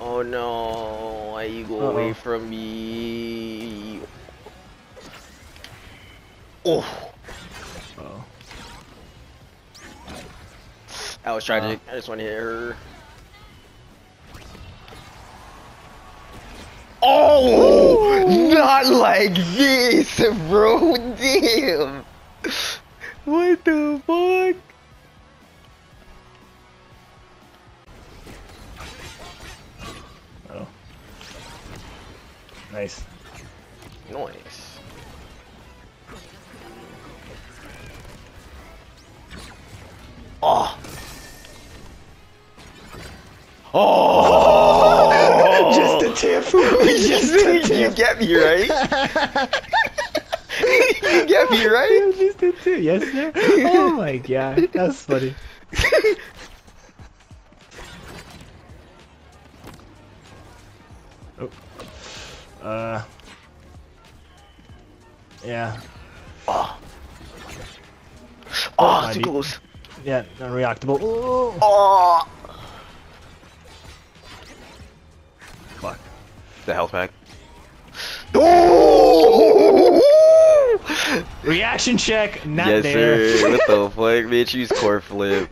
Oh no, why you go Uh-oh. away from me? Oh, Oh. that was tragic. Uh. I just want to hit her. Oh, not like this, bro. Damn. What the fuck? Nice. Nice. Ah. Oh. Oh. Just a tip. Just you get me right. you get me right. Just a tip. Yes, sir. Oh my god, that's funny. oh. Uh. Yeah. Oh, oh might too be- close. Yeah, non-reactable. Oh. Oh. Fuck. The health pack. Oh! Reaction check, not yes, there. sir. What the fuck, bitch? Use core flip.